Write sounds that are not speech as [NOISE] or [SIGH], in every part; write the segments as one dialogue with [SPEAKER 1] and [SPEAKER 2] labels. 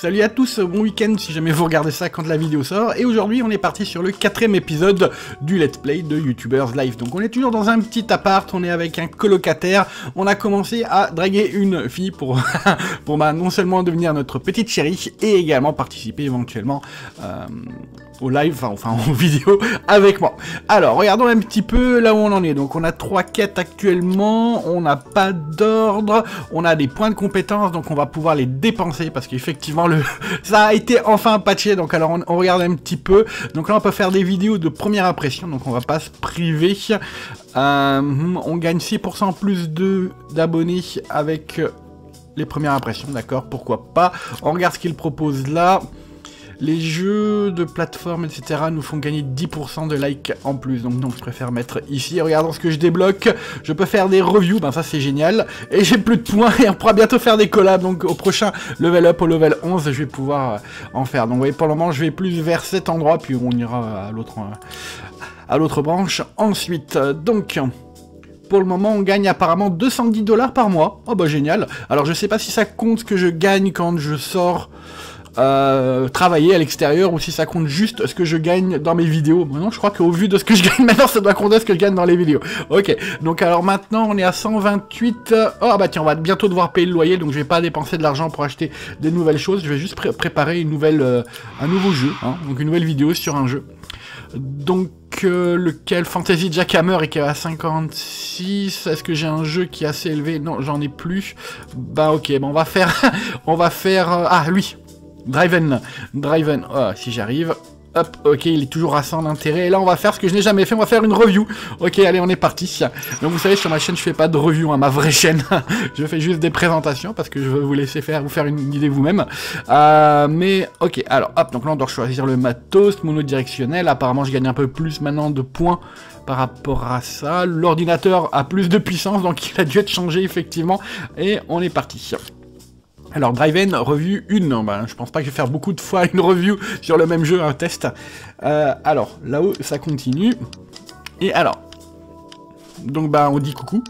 [SPEAKER 1] Salut à tous, bon week-end si jamais vous regardez ça quand la vidéo sort, et aujourd'hui on est parti sur le quatrième épisode du Let's Play de YouTubers Live. Donc on est toujours dans un petit appart, on est avec un colocataire, on a commencé à draguer une fille pour, [LAUGHS] pour bah, non seulement devenir notre petite chérie, et également participer éventuellement euh, au live, enfin, [LAUGHS] en vidéo avec moi. Alors regardons un petit peu là où on en est, donc on a trois quêtes actuellement, on n'a pas d'ordre, on a des points de compétence, donc on va pouvoir les dépenser, parce qu'effectivement ça a été enfin patché, donc alors on, regarde un petit peu. Donc là, on peut faire des vidéos de première impression, donc on va pas se priver. Euh, on gagne 6% plus d'abonnés avec les premières impressions, d'accord, pourquoi pas? On regarde ce qu'il propose là. Les jeux de plateforme, etc. nous font gagner 10% de likes en plus. Donc, donc je préfère mettre ici. Regardons ce que je débloque. Je peux faire des reviews. Ben ça c'est génial. Et j'ai plus de points [LAUGHS] et on pourra bientôt faire des collabs. Donc au prochain level up, au level 11, je vais pouvoir euh, en faire. Donc vous voyez, pour le moment, je vais plus vers cet endroit. Puis on ira à l'autre euh, à l'autre branche ensuite. Donc... Pour le moment, on gagne apparemment 210 dollars par mois. Oh bah génial. Alors je sais pas si ça compte que je gagne quand je sors euh, travailler à l'extérieur ou si ça compte juste ce que je gagne dans mes vidéos. Maintenant, je crois qu'au vu de ce que je gagne [LAUGHS] maintenant, ça doit compter ce que je gagne dans les vidéos. Ok, donc alors maintenant, on est à 128... Oh bah tiens, on va bientôt devoir payer le loyer, donc je vais pas dépenser de l'argent pour acheter des nouvelles choses. Je vais juste préparer une nouvelle, euh, un nouveau jeu, hein, donc une nouvelle vidéo sur un jeu. Donc euh, lequel? Fantasy Jackhammer et qui est à 56. Est-ce que j'ai un jeu qui est assez élevé? Non, j'en ai plus. Bah ok, bon, on va faire... [LAUGHS] on va faire... ah, lui Driven, Driven, oh, si j'arrive. Hop, ok, il est toujours à 100 d'intérêt. Et là, on va faire ce que je n'ai jamais fait, on va faire une review. Ok, allez, on est parti. Donc, vous savez, sur ma chaîne, je fais pas de review, hein, ma vraie chaîne. [LAUGHS] je fais juste des présentations parce que je veux vous laisser faire, vous faire une idée vous-même. Euh, mais, ok, alors, hop, donc là, on doit choisir le matos monodirectionnel. Apparemment, je gagne un peu plus maintenant de points par rapport à ça. L'ordinateur a plus de puissance, donc [LAUGHS] il a dû être changé, effectivement. Et on est parti. Alors Driven, revue 1, ben, je pense pas que je vais faire beaucoup de fois une review sur le même jeu, un test. Euh, alors, là-haut, ça continue. Et alors, donc bah on dit coucou.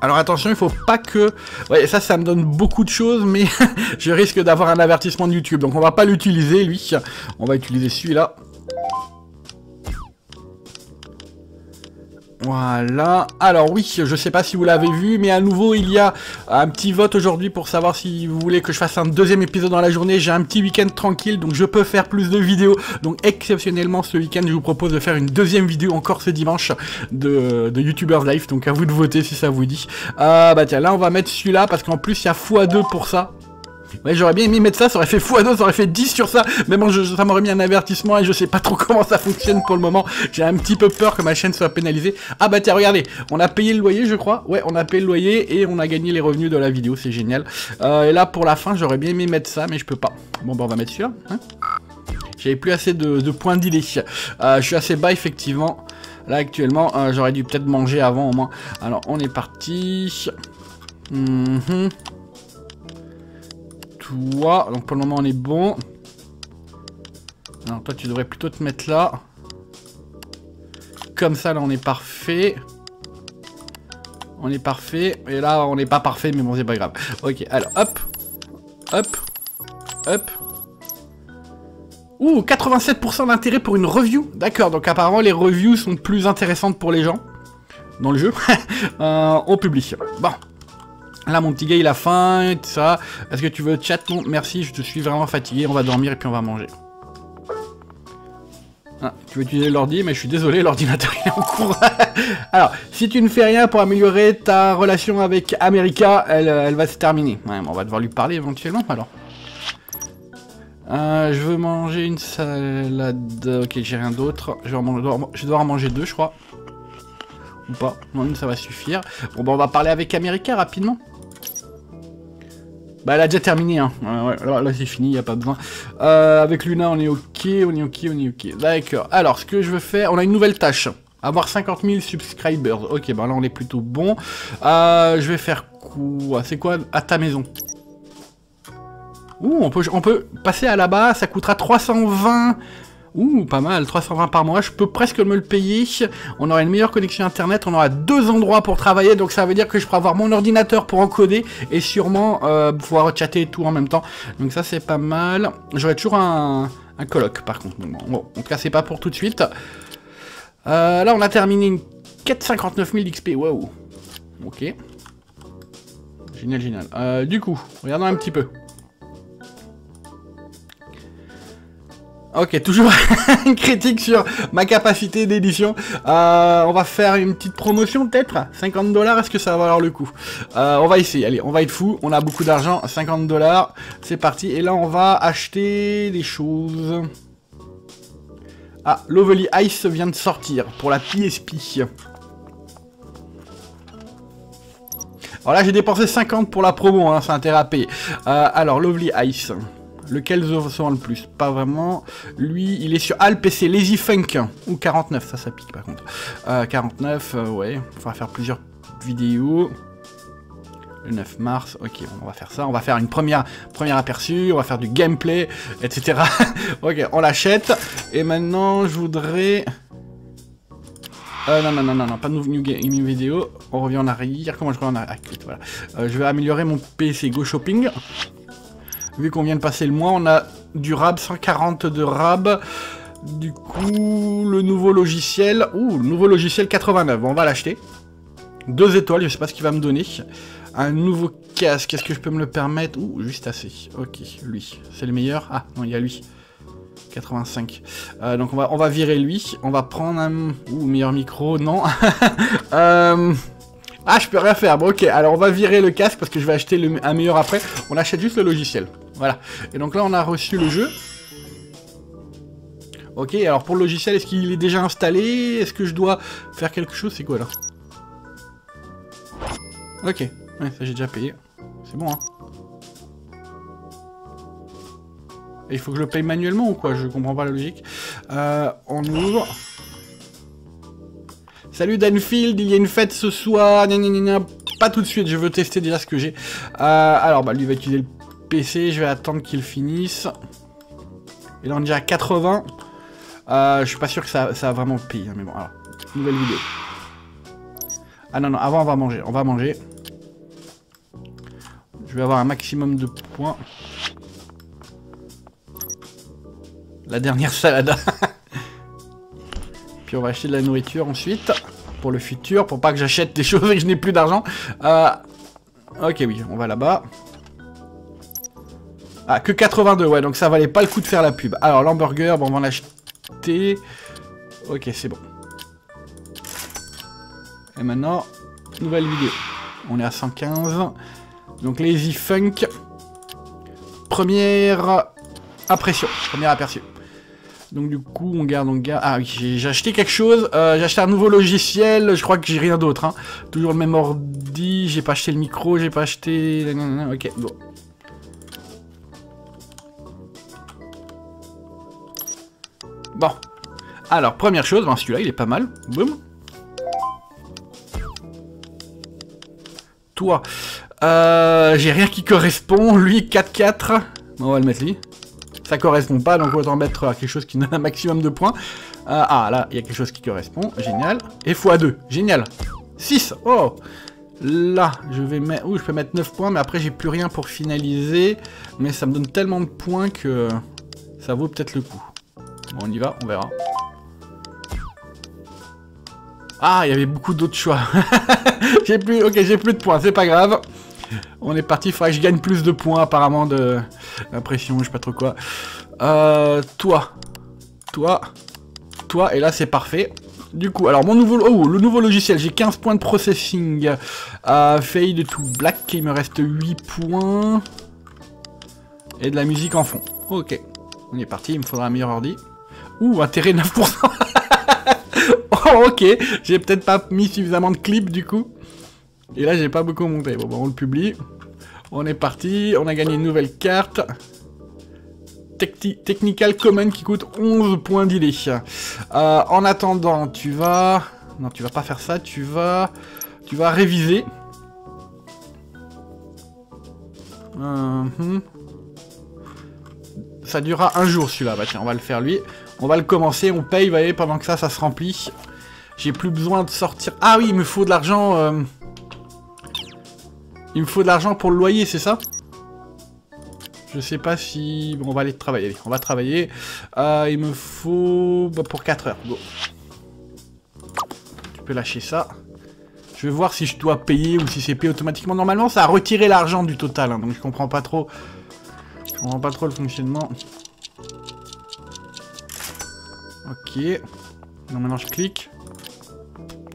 [SPEAKER 1] Alors attention, il faut pas que... Ouais, ça, ça me donne beaucoup de choses, mais [LAUGHS] je risque d'avoir un avertissement de YouTube. Donc on va pas l'utiliser, lui. On va utiliser celui-là. Voilà. Alors oui, je sais pas si vous l'avez vu, mais à nouveau, il y a un petit vote aujourd'hui pour savoir si vous voulez que je fasse un deuxième épisode dans la journée. J'ai un petit week-end tranquille, donc je peux faire plus de vidéos. Donc exceptionnellement, ce week-end, je vous propose de faire une deuxième vidéo encore ce dimanche de, de YouTubers Live. Donc à vous de voter si ça vous dit. Euh, bah tiens, là, on va mettre celui-là parce qu'en plus, il y a x2 pour ça. Ouais, j'aurais bien aimé mettre ça, ça aurait fait x2, ça aurait fait 10 sur ça, mais bon, ça m'aurait mis un avertissement et je sais pas trop [LAUGHS] comment ça fonctionne pour le moment. J'ai un petit peu peur que ma chaîne soit pénalisée. Ah bah tiens, regardez, on a payé le loyer, je crois. Ouais, on a payé le loyer et on a gagné les revenus de la vidéo, c'est génial. Euh, et là, pour la fin, j'aurais bien aimé mettre ça, mais je peux pas. Bon, bah on va mettre celui-là. Hein J'avais plus assez de, points d'idée. Euh, je suis assez bas, effectivement. Là, actuellement, euh, j'aurais dû peut-être manger avant, au moins. Alors, on est parti. Mhm toi. Donc pour le moment on est bon. Alors toi tu devrais plutôt te mettre là. Comme ça là on est parfait. On est parfait. Et là on n'est pas parfait mais bon c'est pas grave. Ok alors hop. Hop. Hop. Ouh 87% d'intérêt pour une review. D'accord donc apparemment les reviews sont plus intéressantes pour les gens. Dans le jeu. [LAUGHS] euh, on publie. Bon. Là, mon petit gars, il a faim et tout ça. Est-ce que tu veux chat Non, merci, je te suis vraiment fatigué. On va dormir et puis on va manger. Ah, tu veux utiliser l'ordi, mais je suis désolé, l'ordinateur est en cours. [LAUGHS] Alors, si tu ne fais rien pour améliorer ta relation avec America, elle, elle va se terminer. On va devoir lui parler éventuellement, alors. Euh, je veux manger une salade. Ok, j'ai rien d'autre. Je, je dois en manger deux, je crois. Ou pas. Non, ça va suffire. Bon, bah, on va parler avec America rapidement. Bah elle a déjà terminé, hein. Là, c'est fini, y a pas besoin. Euh, avec Luna, on est ok, on est ok, on est ok. D'accord. Alors, ce que je veux faire, on a une nouvelle tâche. Avoir 50 000 subscribers. Ok, bah là on est plutôt bon. Euh, je vais faire quoi? C'est quoi à ta maison? Ouh, on peut, on peut passer à là-bas, ça coûtera 320... Ouh, pas mal, 320 par mois, je peux presque me le payer. On aura une meilleure connexion internet, on aura deux endroits pour travailler, donc ça veut dire que je pourrai avoir mon ordinateur pour encoder et sûrement euh, pouvoir chatter et tout en même temps. Donc ça c'est pas mal. J'aurais toujours un, un coloc par contre. Bon, en tout cas c'est pas pour tout de suite. Euh, là on a terminé une quête 59 000 XP, wow. Ok. Génial, génial. Euh, du coup, regardons un petit peu. Ok, toujours [LAUGHS] une critique sur ma capacité d'édition. Euh, on va faire une petite promotion peut-être? 50 dollars, est-ce que ça va valoir le coup? Euh, On va essayer, allez, on va être fou, on a beaucoup d'argent, 50 dollars, c'est parti. Et là, on va acheter des choses. Ah, Lovely Ice vient de sortir pour la PSP. Alors là, j'ai dépensé 50 pour la promo, c'est payer. Euh, alors, Lovely Ice. Lequel se vend le plus Pas vraiment. Lui, il est sur Al PC Lazy Funk. Ou 49, ça, ça pique par contre. Euh, 49, euh, ouais. Il faudra faire plusieurs vidéos. Le 9 mars, ok, on va faire ça. On va faire une première, première aperçu, on va faire du gameplay, etc. [LAUGHS] ok, on l'achète. Et maintenant, je voudrais... Euh, non, non, non, non, non, pas de new vidéo. On revient en arrière. Comment je reviens en arrière? Ah, voilà. euh, Je vais améliorer mon PC Go Shopping. Vu qu'on vient de passer le mois, on a du RAB, 140 de RAB. Du coup, le nouveau logiciel... Ouh, le nouveau logiciel 89, bon, on va l'acheter. Deux étoiles, je sais pas ce qu'il va me donner. Un nouveau casque, est-ce que je peux me le permettre? Ouh, juste assez. Ok, lui, c'est le meilleur. Ah, non, il y a lui. 85. Euh, donc on va, virer lui. On va prendre un... Ouh, meilleur micro, non. [LAUGHS] euh... Ah, je peux rien faire. Bon, ok. Alors, on va virer le casque parce que je vais acheter un meilleur après. On achète juste le logiciel. Voilà. Et donc là, on a reçu le jeu. Ok, alors pour le logiciel, est-ce qu'il est déjà installé? Est-ce que je dois faire quelque chose? C'est quoi, là? Ok. Ouais, ça, j'ai déjà payé. C'est bon, hein. Et il faut que je le paye manuellement ou quoi? Je comprends pas la logique. Euh, on ouvre... Salut Danfield, il y a une fête ce soir, pas tout de suite, je veux tester déjà ce que j'ai. Euh, alors, bah, lui va utiliser le PC, je vais attendre qu'il finisse. Et là, on est déjà à 80. Euh, je suis pas sûr que ça, ça va vraiment payer, hein, mais bon, alors, nouvelle vidéo. Ah non, non, avant, on va manger, on va manger. Je vais avoir un maximum de points. La dernière salade. [LAUGHS] Puis on va acheter de la nourriture ensuite. Pour le futur, pour pas que j'achète des [LAUGHS] choses et que je n'ai plus d'argent. Euh... Ok, oui, on va là-bas. Ah, que 82, ouais, donc ça valait pas le coup de faire la pub. Alors, l'hamburger, bon, on va en acheter. Ok, c'est bon. Et maintenant, nouvelle vidéo. On est à 115. Donc, Lazy Funk. Première impression, premier aperçu. Donc du coup, on garde, on garde... Ah oui, j'ai acheté quelque chose. Euh, j'ai acheté un nouveau logiciel. Je crois que j'ai rien d'autre. Hein. Toujours le même ordi. J'ai pas acheté le micro. J'ai pas acheté... Ok, bon. Bon. Alors, première chose, ben, celui-là, il est pas mal. Boum. Toi. Euh, j'ai rien qui correspond. Lui, 4-4. On va le mettre lui ça correspond pas, donc autant mettre quelque chose qui donne un maximum de points. Euh, ah, là, il y a quelque chose qui correspond, génial. Et x2, génial. 6, oh Là, je vais mettre... Ouh, je peux mettre 9 points, mais après, j'ai plus rien pour finaliser. Mais ça me donne tellement de points que ça vaut peut-être le coup. On y va, on verra. Ah, il y avait beaucoup d'autres choix. [LAUGHS] j'ai plus... Ok, j'ai plus de points, c'est pas grave. On est parti, il faudrait que je gagne plus de points apparemment de l'impression, je sais pas trop quoi. Euh, toi, toi, toi, et là c'est parfait. Du coup, alors mon nouveau, oh, le nouveau logiciel, j'ai 15 points de processing. Euh, fade to black, il me reste 8 points. Et de la musique en fond. Ok, on est parti, il me faudra un meilleur ordi. Ouh, intérêt 9%. [LAUGHS] oh, ok, j'ai peut-être pas mis suffisamment de clips du coup. Et là, j'ai pas beaucoup monté. Bon, bon, on le publie. On est parti. On a gagné une nouvelle carte. Technical Common qui coûte 11 points d'idée. Euh, en attendant, tu vas... Non, tu vas pas faire ça. Tu vas... Tu vas réviser. Uh Ça durera un jour celui-là. Bah tiens, on va le faire lui. On va le commencer, on paye, vous voyez, pendant que ça, ça se remplit. J'ai plus besoin de sortir... Ah oui, il me faut de l'argent... Euh, il me faut de l'argent pour le loyer, c'est ça? Je sais pas si... Bon, on va aller travailler, on va travailler. Euh, il me faut... Bah, pour 4 heures, go. Tu peux lâcher ça. Je vais voir si je dois payer ou si c'est payé automatiquement. Normalement, ça a retiré l'argent du total, hein, donc je comprends pas trop... Je comprends pas trop le fonctionnement. Ok. Maintenant je clique.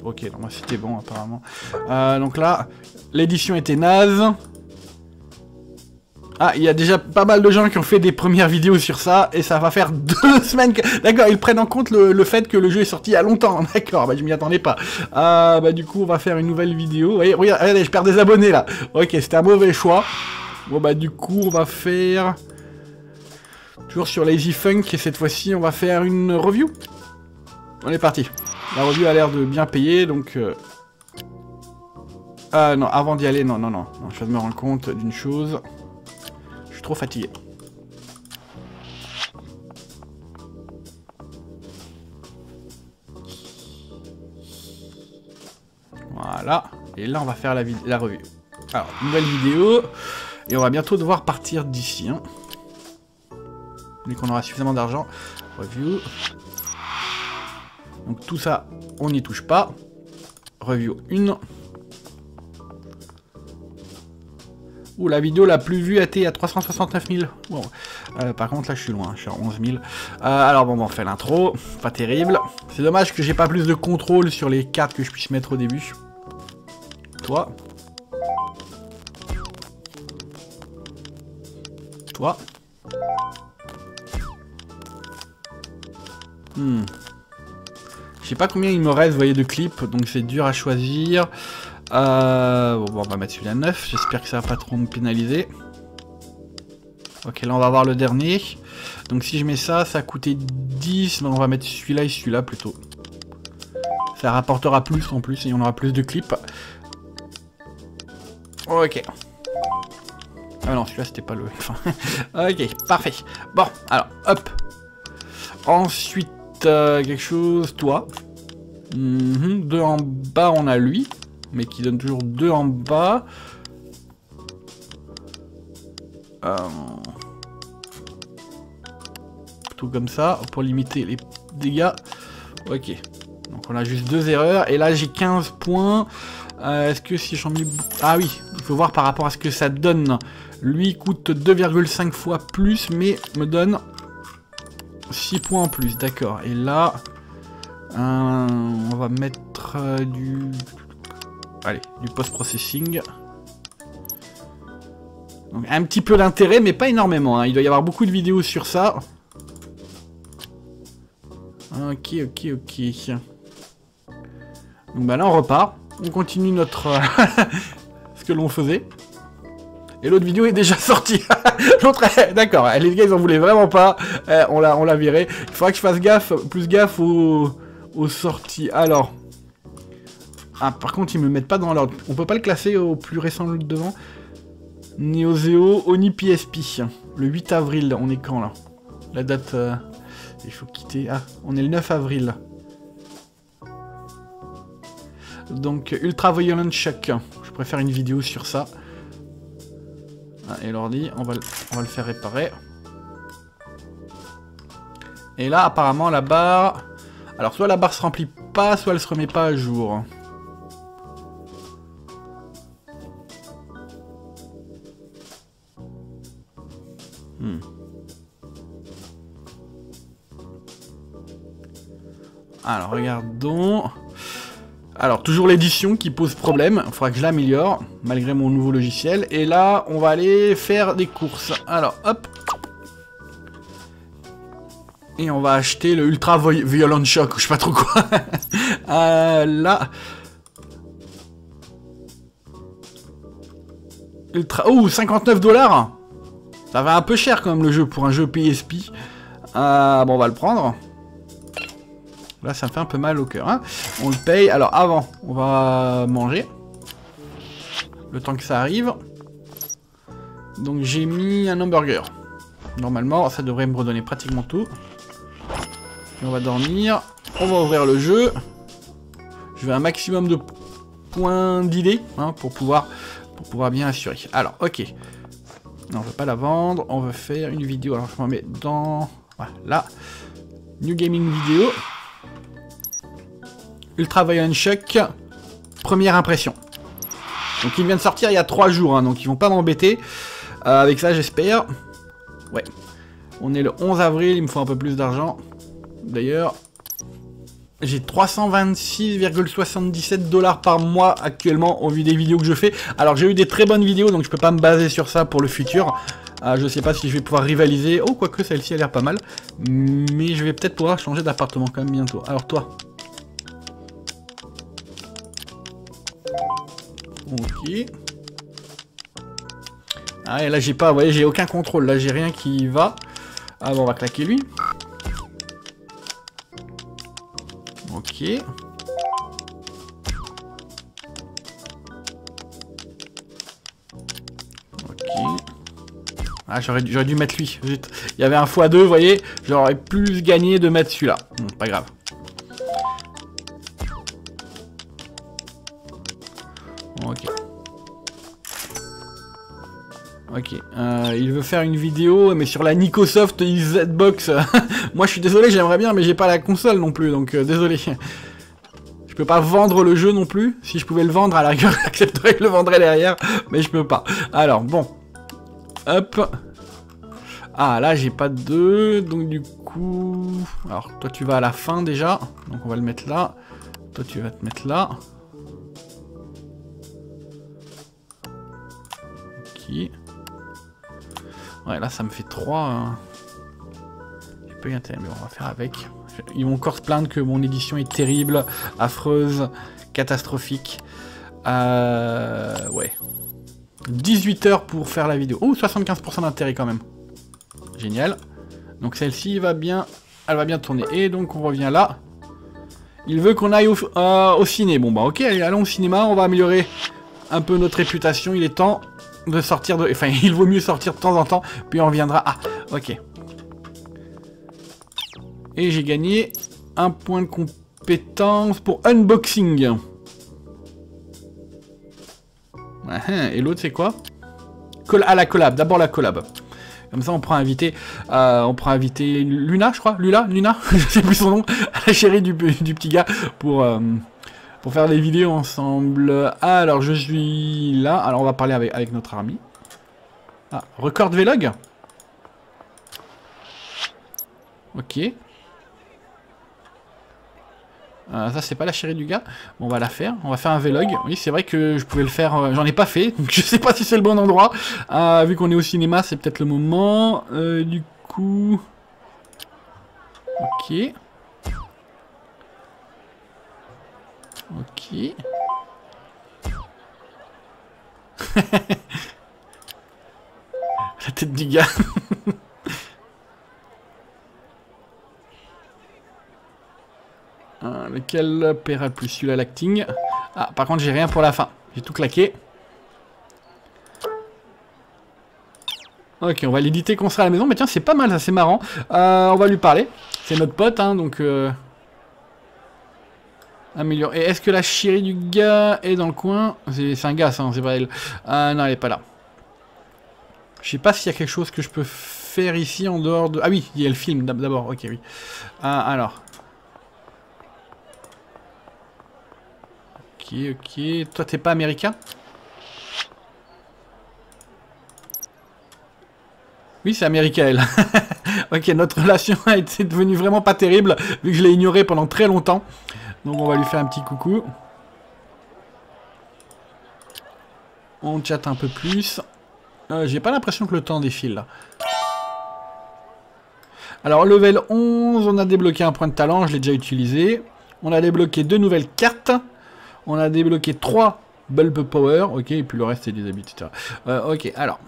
[SPEAKER 1] Ok, donc c'était bon apparemment. Euh, donc là, l'édition était naze. Ah, il y a déjà pas mal de gens qui ont fait des premières vidéos sur ça, et ça va faire [LAUGHS] deux semaines que... D'accord, ils prennent en compte le, fait que le jeu est sorti il y a longtemps, [LAUGHS] d'accord, bah je m'y attendais pas. Euh, bah du coup, on va faire une nouvelle vidéo. Voyez, regardez, je perds des abonnés là. Ok, c'était un mauvais choix. Bon bah du coup, on va faire... Toujours sur Lazy Funk, et cette fois-ci, on va faire une review. On est parti. La revue a l'air de bien payer, donc... Ah non, avant d'y aller, non, non, non. Je viens me rendre compte d'une chose. Je suis trop fatigué. Voilà. Et là, on va faire la, la revue. Alors, nouvelle vidéo. Et on va bientôt devoir partir d'ici. Hein. Dès qu'on aura suffisamment d'argent. Review. Donc tout ça, on n'y touche pas. Review 1. Ouh, la vidéo la plus vue a été à 369 000. Bon. Euh, par contre, là, je suis loin. Je suis à 11 000. Euh, alors, bon, on fait l'intro. Pas terrible. C'est dommage que j'ai pas plus de contrôle sur les cartes que je puisse mettre au début. Toi. Toi. Hmm. Je sais pas combien il me reste, voyez, de clips, donc c'est dur à choisir. Euh, bon, on va mettre celui-là 9, j'espère que ça va pas trop me pénaliser. Ok, là on va voir le dernier. Donc si je mets ça, ça a coûté 10, donc on va mettre celui-là et celui-là plutôt. Ça rapportera plus en plus et on aura plus de clips. Ok. Ah non, celui-là c'était pas le... [LAUGHS] ok, parfait. Bon, alors, hop. Ensuite, quelque chose, toi. Mhm, deux en bas, on a lui, mais qui donne toujours deux en bas. Euh, tout comme ça, pour limiter les dégâts. Ok. Donc on a juste deux erreurs. Et là, j'ai 15 points. Euh, est-ce que si j'en mets... Ah oui, il faut voir par rapport à ce que ça donne. Lui coûte 2,5 fois plus, mais me donne 6 points en plus, d'accord. Et là, on va mettre euh, du... Allez, du post-processing. un petit peu d'intérêt, mais pas énormément. Hein. Il doit y avoir beaucoup de vidéos sur ça. Ok, ok, ok. Donc bah là, on repart. On continue notre... [LAUGHS] ce que l'on faisait. Et l'autre vidéo est déjà [LAUGHS] sortie. D'accord, les gars ils en voulaient vraiment pas. Eh, on l'a, on viré. Il faudra que je fasse gaffe, plus gaffe aux, sorties. Alors. Ah, par contre, ils me mettent pas dans l'ordre. On peut pas le classer au plus récent devant? Neozeo Oni PSP. Le 8 avril, on est quand là? La date. Euh, il faut quitter. Ah, on est le 9 avril. Donc, Ultra Violent Shock. Je préfère une vidéo sur ça. Ah, et l'ordi, on, va, le faire réparer. Et là, apparemment, la barre... Alors, soit la barre se remplit pas, soit elle se remet pas à jour. Hmm. Alors, regardons. Alors, toujours l'édition qui pose problème. Il faudra que je l'améliore, malgré mon nouveau logiciel. Et là, on va aller faire des courses. Alors, hop. Et on va acheter le Ultra Violent Shock, je sais pas trop quoi. [LAUGHS] euh, là. Ultra... Oh, 59 dollars Ça va un peu cher quand même le jeu pour un jeu PSP. Euh, bon, on va le prendre. Là, ça me fait un peu mal au cœur. Hein. On le paye. Alors, avant, on va manger. Le temps que ça arrive. Donc, j'ai mis un hamburger. Normalement, ça devrait me redonner pratiquement tout. on va dormir. On va ouvrir le jeu. Je veux un maximum de points d'idées hein, pour, pouvoir, pour pouvoir bien assurer. Alors, ok. Non, on veut pas la vendre. On veut faire une vidéo. Alors, je m'en mets dans... Voilà. New Gaming Vidéo. Ultra Violent Shock. Première impression. Donc il vient de sortir il y a 3 jours, hein, donc ils vont pas m'embêter. Euh, avec ça, j'espère. Ouais. On est le 11 avril, il me faut un peu plus d'argent. D'ailleurs, j'ai 326,77 dollars par mois actuellement au vu des vidéos que je fais. Alors j'ai eu des très bonnes vidéos, donc je peux pas me baser sur ça pour le futur. Euh, je sais pas si je vais pouvoir rivaliser. Oh, quoique celle-ci a l'air pas mal. Mais je vais peut-être pouvoir changer d'appartement quand même bientôt. Alors toi? Ok. Ah, et là j'ai pas, vous voyez, j'ai aucun contrôle. Là j'ai rien qui va. Ah bon, on va claquer lui. Ok. Ok. Ah, j'aurais dû mettre lui. Il y avait un x2, vous voyez. J'aurais plus gagné de mettre celui-là. Bon, pas grave. Ok. Ok. Euh, il veut faire une vidéo, mais sur la Nicosoft Z-Box. [LAUGHS] Moi, je suis désolé, j'aimerais bien, mais j'ai pas la console non plus, donc euh, désolé. Je peux pas vendre le jeu non plus. Si je pouvais le vendre, à la rigueur, [LAUGHS] j'accepterais que le vendrais derrière, mais je peux pas. Alors, bon. Hop. Ah, là, j'ai pas de 2, donc du coup... Alors, toi, tu vas à la fin, déjà. Donc, on va le mettre là. Toi, tu vas te mettre là. Ouais, là, ça me fait 3. Hein. J'ai pas eu intérêt, mais on va faire avec. Ils vont encore se plaindre que mon édition est terrible, affreuse, catastrophique. Euh... Ouais. 18 heures pour faire la vidéo. Oh, 75% d'intérêt quand même. Génial. Donc celle-ci va bien... Elle va bien tourner. Et donc on revient là. Il veut qu'on aille au, euh, au, ciné. Bon bah ok, allons au cinéma. On va améliorer un peu notre réputation. Il est temps de sortir de... Enfin, [LAUGHS] il vaut mieux sortir de temps en temps, puis on reviendra... Ah, ok. Et j'ai gagné un point de compétence pour unboxing. Ah, et l'autre, c'est quoi? Ah, la collab. D'abord la collab. Comme ça, on pourra inviter, euh, on pourra inviter Luna, je crois. Luna Luna [LAUGHS] Je sais plus son nom. [LAUGHS] La chérie du, du petit gars pour... Euh, pour faire des vidéos ensemble. Alors, je suis là. Alors, on va parler avec, notre ami. Ah, record vlog Ok. Euh, ça, c'est pas la chérie du gars. On va la faire. On va faire un vlog. Oui, c'est vrai que je pouvais le faire. Euh, j'en ai pas fait. [LAUGHS] Donc, je sais pas si c'est le bon endroit. Euh, vu qu'on est au cinéma, c'est peut-être le moment. du coup... Ok. Ok. [LAUGHS] La tête du gars. [LAUGHS] ah, lequel paiera le plus Celui-là, l'acting? Ah, par contre, j'ai rien pour la fin. J'ai tout claqué. Ok, on va l'éditer qu'on sera à la maison. Mais tiens, c'est pas mal, ça, c'est marrant. Euh, on va lui parler. C'est notre pote, hein, donc... Euh... Améliore. Et est-ce que la chérie du gars est dans le coin? C'est un gars, ça, hein, c'est pas elle. Ah non, elle est pas là. Je sais pas s'il y a quelque chose que je peux faire ici en dehors de... Ah oui, il y a le film d'abord, ok, oui. Ah, alors. Ok, ok. Toi, t'es pas américain? Oui, c'est américain, elle. [LAUGHS] ok, notre relation a été devenue vraiment pas terrible, vu que je l'ai ignoré pendant très longtemps. Donc on va lui faire un petit coucou. On chatte un peu plus. Euh, j'ai pas l'impression que le temps défile là. Alors level 11, on a débloqué un point de talent, je l'ai déjà utilisé. On a débloqué deux nouvelles cartes. On a débloqué trois bulb power. Ok, et puis le reste c'est des habits, etc. Euh, ok, alors.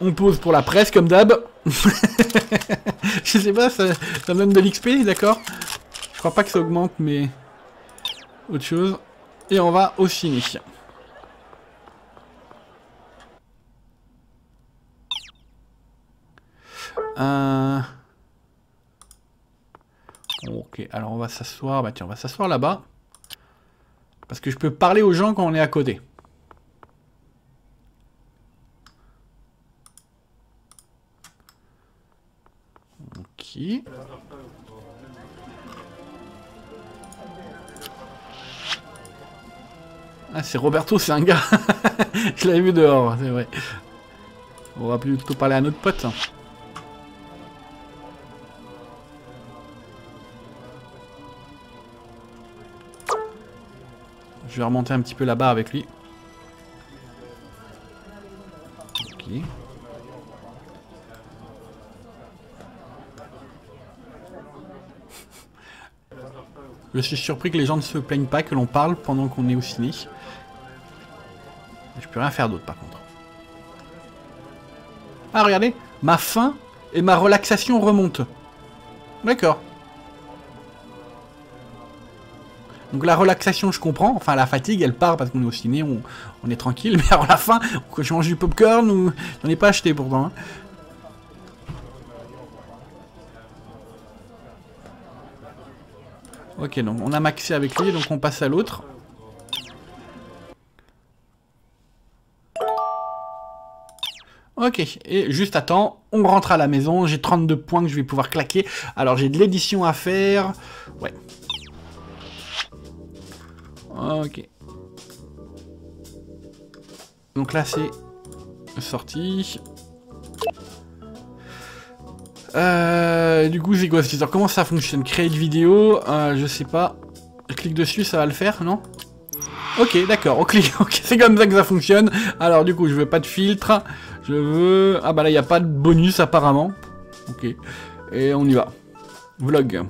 [SPEAKER 1] On pose pour la presse comme d'hab. [LAUGHS] je sais pas, ça, donne de l'XP, d'accord? Je crois pas que ça augmente, mais... Autre chose. Et on va au ciné. Euh... Ok, alors on va s'asseoir. Bah tiens, on va s'asseoir là-bas. Parce que je peux parler aux gens quand on est à côté. Ok. Ah, c'est Roberto, c'est un gars. [LAUGHS] je l'avais vu dehors, c'est vrai. On va plutôt parler à notre pote. Je vais remonter un petit peu barre avec lui. Ok. [LAUGHS] Je suis surpris que les gens ne se plaignent pas que l'on parle pendant qu'on est au ciné. Je peux rien faire d'autre par contre. Ah regardez, ma faim et ma relaxation remontent. D'accord. Donc la relaxation, je comprends. Enfin, la fatigue, elle part parce qu'on est au ciné, on, est tranquille. [LAUGHS] Mais alors la fin, quand je mange du popcorn, ou... j'en ai pas acheté pourtant. Hein. Ok, donc on a maxé avec lui, donc on passe à l'autre. Ok, et juste temps, on rentre à la maison, j'ai 32 points que je vais pouvoir claquer. Alors j'ai de l'édition à faire. Ouais. Ok. Donc là c'est sorti. Euh, du coup, c'est quoi cette Comment ça fonctionne? Créer une vidéo euh, Je sais pas. Clique dessus, ça va le faire, non? Ok, d'accord. [LAUGHS] Ok, c'est comme ça que ça fonctionne. Alors, du coup, je veux pas de filtre. Je veux... Ah bah là, il n'y a pas de bonus, apparemment. Ok. Et on y va. Vlog.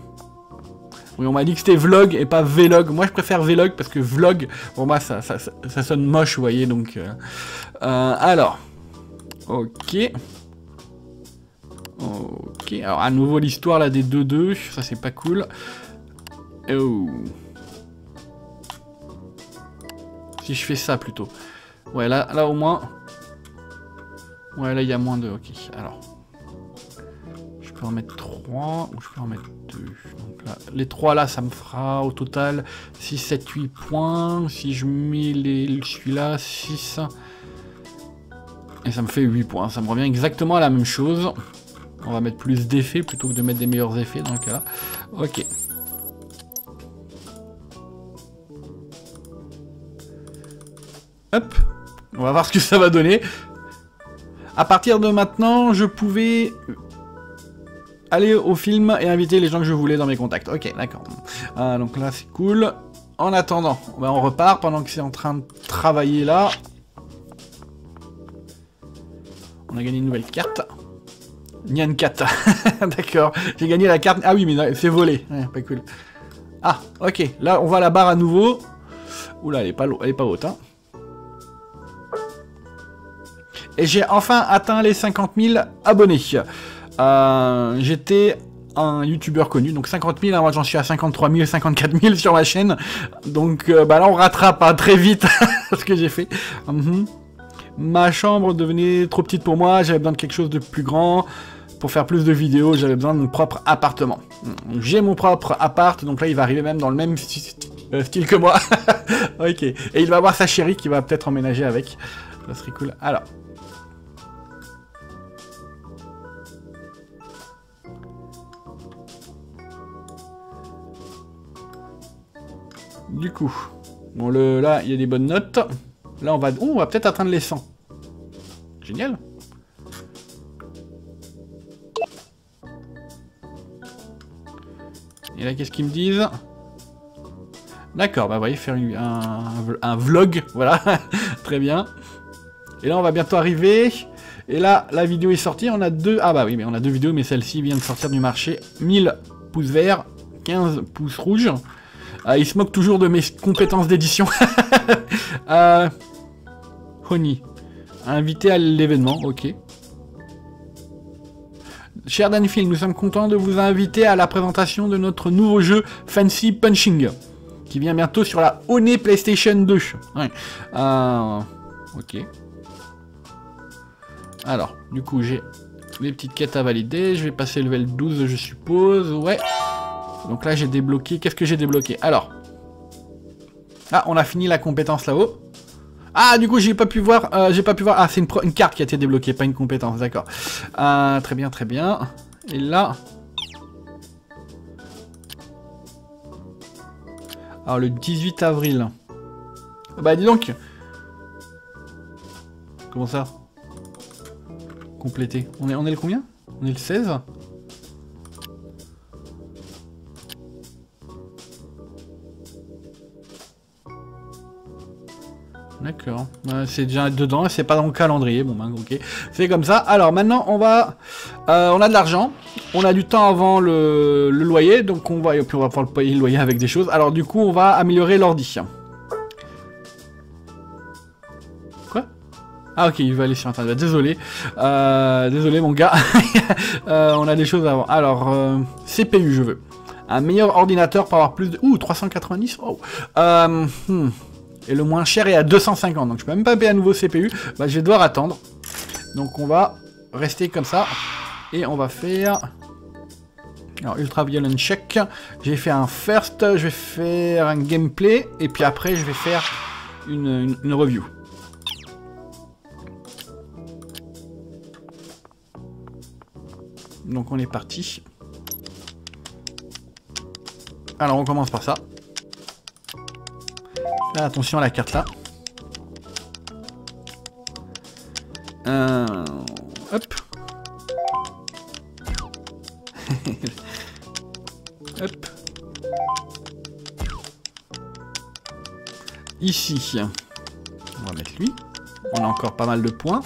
[SPEAKER 1] Oui, on m'a dit que c'était vlog et pas vlog. Moi, je préfère vlog parce que vlog, pour moi, ça, ça, sonne moche, vous voyez. Donc, euh, euh alors, ok. Ok, alors à nouveau l'histoire là des 2-2, ça c'est pas cool. Oh. Si je fais ça plutôt. Ouais, là, là au moins... Ouais, là il y a moins de... Ok, alors... Je peux en mettre 3 ou je peux en mettre 2. Donc là, les 3 là, ça me fera au total 6, 7, 8 points. Si je mets celui-là, 6... Et ça me fait 8 points. Ça me revient exactement à la même chose. On va mettre plus d'effets plutôt que de mettre des meilleurs effets dans le cas là. Ok. Hop. On va voir ce que ça va donner. À partir de maintenant, je pouvais aller au film et inviter les gens que je voulais dans mes contacts. Ok, d'accord. Ah, donc là, c'est cool. En attendant, ben, on repart pendant que c'est en train de travailler là. On a gagné une nouvelle carte. Nyan 4. [LAUGHS] D'accord. J'ai gagné la carte. Ah oui, mais c'est volé. pas cool. Ah, ok. Là, on voit la barre à nouveau. Oula, elle est pas, elle est pas haute. Hein. Et j'ai enfin atteint les 50 000 abonnés. Euh, j'étais un youtubeur connu, donc 50 000, hein, moi j'en suis à 53 000, 54 000 sur ma chaîne. Donc euh, bah là on rattrape hein, très vite [LAUGHS] ce que j'ai fait. Mhm. Ma chambre devenait trop petite pour moi, j'avais besoin de quelque chose de plus grand. Pour faire plus de vidéos, j'avais besoin de mon propre appartement. J'ai mon propre appart, donc là il va arriver même dans le même euh, style que moi. [LAUGHS] ok. Et il va avoir sa chérie qui va peut-être emménager avec. Ça serait cool. Alors. Du coup, bon le là il y a des bonnes notes. Là, on va, on va peut-être atteindre les 100. Génial. Et là, qu'est-ce qu'ils me disent? D'accord, bah vous voyez, faire un, vlog, voilà, [LAUGHS] très bien. Et là, on va bientôt arriver. Et là, la vidéo est sortie, on a deux... Ah bah oui, mais on a deux vidéos, mais celle-ci vient de sortir du marché. 1000 pouces verts, 15 pouces rouges. Euh, il se moque toujours de mes compétences d'édition. [LAUGHS] euh, Honey. Invité à l'événement, ok. Cher Danfield, nous sommes contents de vous inviter à la présentation de notre nouveau jeu Fancy Punching, qui vient bientôt sur la Honey PlayStation 2. Ouais. Euh, ok. Alors, du coup, j'ai les petites quêtes à valider. Je vais passer level 12, je suppose. Ouais. Donc là, j'ai débloqué... Qu'est-ce que j'ai débloqué? Alors. Ah, on a fini la compétence là-haut. Ah, du coup, j'ai pas pu voir... Euh, j'ai pas pu voir... Ah, c'est une, carte qui a été débloquée, pas une compétence, d'accord. Euh, très bien, très bien. Et là... Alors, le 18 avril. Bah, dis donc Comment ça? Complété. On est, on est le combien? On est le 16 C'est déjà dedans, c'est pas dans le calendrier. Bon, ben, ok. C'est comme ça. Alors, maintenant, on va... Euh, on a de l'argent. On a du temps avant le, loyer. Donc, on va... Et puis, on va pouvoir payer le loyer avec des choses. Alors, du coup, on va améliorer l'ordi. Quoi? Ah, ok, il va aller sur Internet. Désolé. Euh, désolé, mon gars. [LAUGHS] Euh, on a des choses avant. Alors, CPU, je veux. Un meilleur ordinateur pour avoir plus de... Ouh, 390 Oh. Hmm. Et le moins cher est à 250. Donc je peux même pas payer un nouveau CPU. Bah, je vais devoir attendre. Donc on va rester comme ça. Et on va faire... Alors, Ultra Violent Check. J'ai fait un first, je vais faire un gameplay. Et puis après, je vais faire une, une review. Donc on est parti. Alors on commence par ça. Attention à la carte là. Euh, hop. [LAUGHS] hop. Ici. On va mettre lui. On a encore pas mal de points.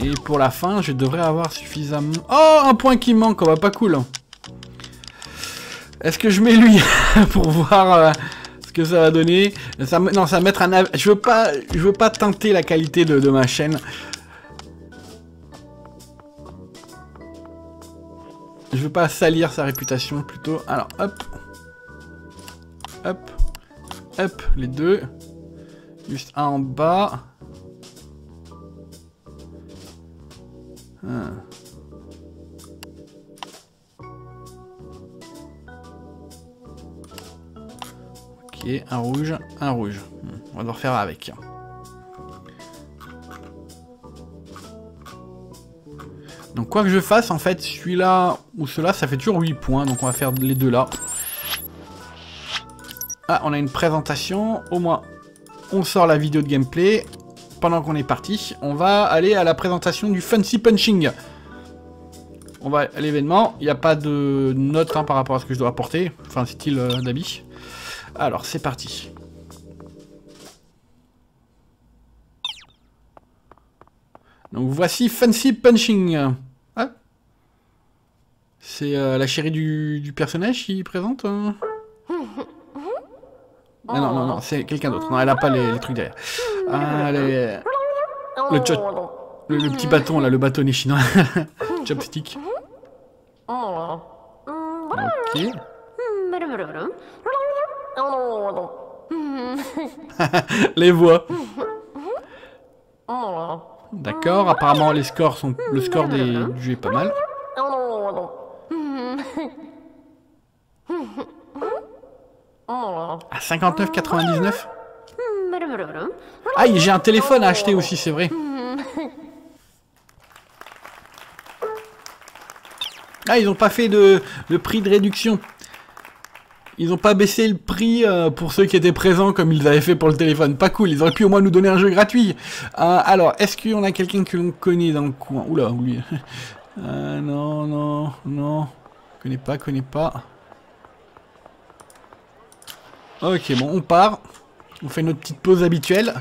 [SPEAKER 1] Et pour la fin, je devrais avoir suffisamment... Oh, un point qui manque, on va pas cool. Est-ce que je mets lui [LAUGHS] pour voir euh, ce que ça va donner? Non, ça va mettre un... Je veux pas, je veux pas tenter la qualité de, ma chaîne. Je veux pas salir sa réputation plutôt. Alors, hop. Hop. Hop, les deux. Juste un en bas. Ah. Un rouge, un rouge. On va devoir faire avec. Donc quoi que je fasse, en fait, celui-là ou cela, ça fait toujours 8 points. Donc on va faire les deux là. Ah, on a une présentation. Au moins, on sort la vidéo de gameplay. Pendant qu'on est parti, on va aller à la présentation du Fancy Punching. On va à l'événement. Il n'y a pas de note hein, par rapport à ce que je dois apporter. Enfin, style euh, d'habit. Alors, c'est parti. Donc voici Fancy Punching. Ah. C'est euh, la chérie du, personnage qui présente hein [LAUGHS] ah non, non, non, c'est quelqu'un d'autre. Non, elle a pas les, trucs derrière. Ah, le, le, petit bâton, là, le bâtonnet chinois. [LAUGHS] Chopstick. [LAUGHS] Ok. [LAUGHS] les voix. D'accord, apparemment les scores sont. Le score des, du jeu est pas mal. À 59,99 Ah, j'ai un téléphone à acheter aussi, c'est vrai. Ah, ils ont pas fait de, de prix de réduction. Ils ont pas baissé le prix euh, pour ceux qui étaient présents comme ils avaient fait pour le téléphone. Pas cool, ils auraient pu au moins nous donner un jeu gratuit. Euh, alors, est-ce qu'on a quelqu'un que l'on connaît dans le coin? Oula, lui. [LAUGHS] Euh, non, non, non. Connais pas, connais pas. Ok, bon, on part. On fait notre petite pause habituelle.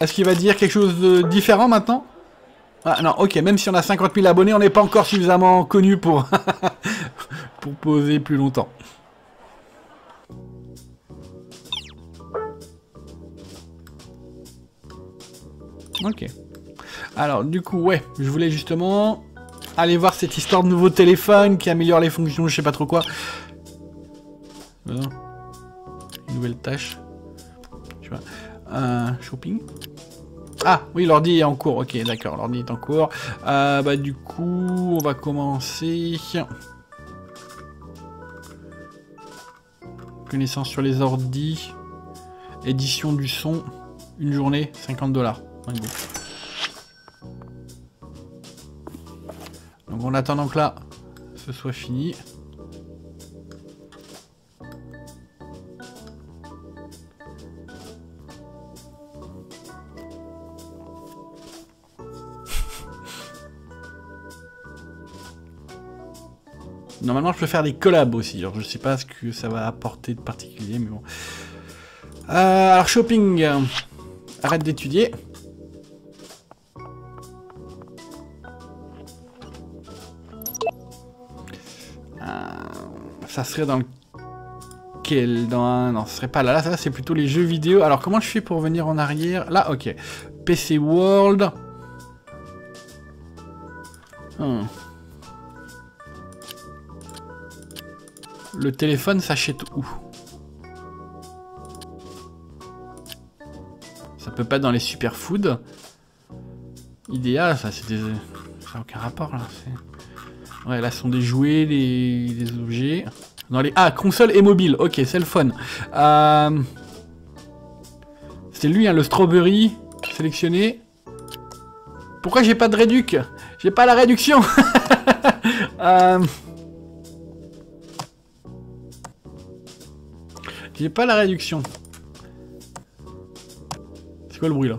[SPEAKER 1] Est-ce qu'il va dire quelque chose de différent maintenant? Ah non, ok, même si on a 50 000 abonnés, on n'est pas encore suffisamment connu pour... [LAUGHS] [LAUGHS] poser plus longtemps. Ok. Alors, du coup, ouais, je voulais justement aller voir cette histoire de nouveau téléphone qui améliore les fonctions, je sais pas trop quoi. nouvelle tâche. Tu vois. shopping. Ah, oui, l'ordi est en cours. Ok, d'accord, l'ordi est en cours. Euh, bah, du coup, on va commencer... Connaissance sur les ordis. Édition du son. Une journée, 50 dollars. Donc en attendant que là, ce soit fini. Normalement, je peux faire des collabs aussi. Alors, je sais pas ce que ça va apporter de particulier, mais bon. Euh, alors, shopping. Arrête d'étudier. Euh, ça serait dans lequel Dans un... Non, ce serait pas là. Là, ça, c'est plutôt les jeux vidéo. Alors, comment je fais pour venir en arrière? Là, ok. PC World. Hmm. Le téléphone s'achète où? Ça peut pas être dans les superfoods? Idéal, ça, c'est des... Ça n'a aucun rapport, là. Ouais, là, sont des jouets, des, objets. Dans les... Ah, console et mobile. Ok, c'est le fun. Euh... C'est lui, hein, le strawberry sélectionné. Pourquoi j'ai pas de réduc? J'ai pas la réduction [LAUGHS] euh... J'ai pas la réduction. C'est quoi le bruit là?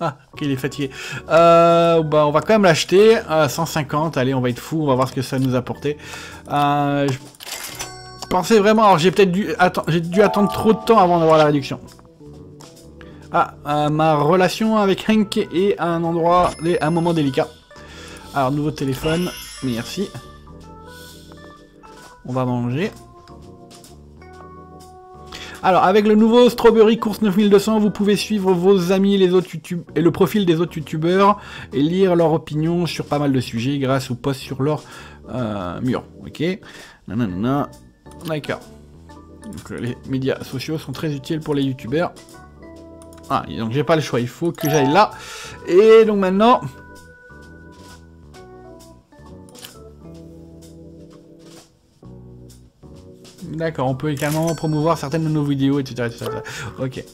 [SPEAKER 1] Ah, ok, il est fatigué. Euh, bah, on va quand même l'acheter. 150, allez, on va être fou, on va voir ce que ça nous a apporté. Euh, je pensais vraiment... Alors, j'ai peut-être dû, dû attendre trop de temps avant d'avoir la réduction. Ah, euh, ma relation avec Hank est un endroit, à un moment délicat. Alors, nouveau téléphone, merci. On va manger. Alors, avec le nouveau Strawberry Course 9200, vous pouvez suivre vos amis les autres YouTube et le profil des autres youtubeurs et lire leur opinion sur pas mal de sujets grâce aux posts sur leur euh, mur. Ok? Nanana. D'accord. Donc, euh, les médias sociaux sont très utiles pour les youtubeurs. Ah, donc j'ai pas le choix, il faut que j'aille là. Et donc maintenant, D'accord, on peut également promouvoir certaines de nos vidéos, etc. etc. Ok.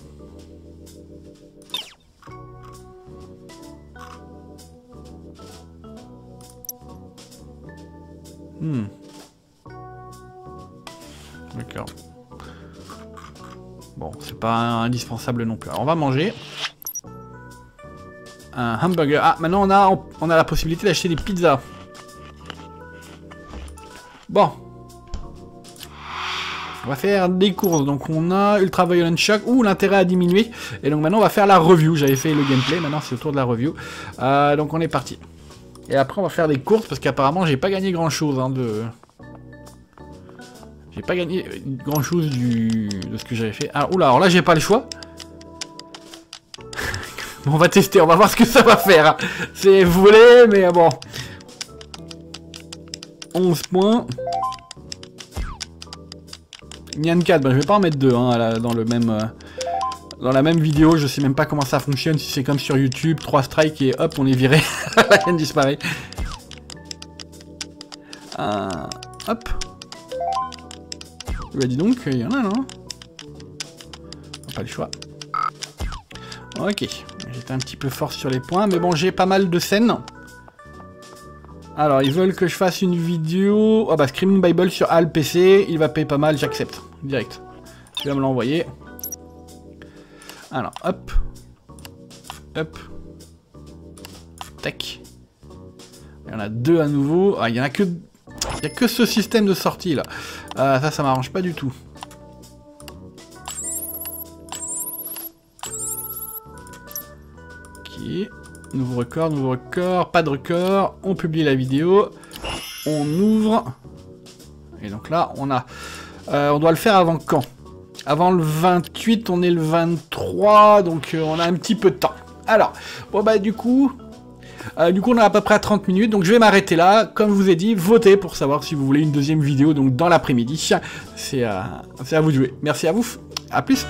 [SPEAKER 1] Hmm. D'accord. Bon, c'est pas indispensable non plus. Alors, on va manger. Un hamburger. Ah, maintenant on a, on a la possibilité d'acheter des pizzas. Bon, on va faire des courses. Donc on a Ultra Violent Shock. Ouh, l'intérêt a diminué. Et donc maintenant on va faire la review. J'avais fait le gameplay, maintenant c'est au tour de la review. Euh, donc on est parti. Et après on va faire des courses parce qu'apparemment j'ai pas gagné grand chose hein, de... J'ai pas gagné grand chose du... de ce que j'avais fait. Ah, oula, alors là j'ai pas le choix. [LAUGHS] on va tester, on va voir ce que ça va faire. C'est volé, mais bon. 11 points. Nyan 4, bah, je vais pas en mettre deux hein, dans le même... Euh, dans la même vidéo, je sais même pas comment ça fonctionne, si c'est comme sur YouTube, 3 strikes et hop, on est viré, [LAUGHS] la haine disparaît. Euh, hop. Bah dis donc, il y en a non? Pas le choix. Ok, j'étais un petit peu fort sur les points, mais bon, j'ai pas mal de scènes. Alors, ils veulent que je fasse une vidéo... Oh bah, Screaming Bible sur Al PC, il va payer pas mal, j'accepte. Direct. Tu vas me l'envoyer. Alors, hop. Hop. Tac. Il y en a deux à nouveau. Ah, il y en a que... Il y a que ce système de sortie, là. Euh, ça, ça m'arrange pas du tout. Ok. Nouveau record, nouveau record, pas de record. On publie la vidéo. On ouvre. Et donc là, on a... Euh, on doit le faire avant quand? Avant le 28, on est le 23, donc euh, on a un petit peu de temps. Alors, bon bah du coup... Euh, du coup, on est à peu près à 30 minutes, donc je vais m'arrêter là. Comme je vous ai dit, votez pour savoir si vous voulez une deuxième vidéo, donc dans l'après-midi. C'est à vous de jouer. Merci à vous, à plus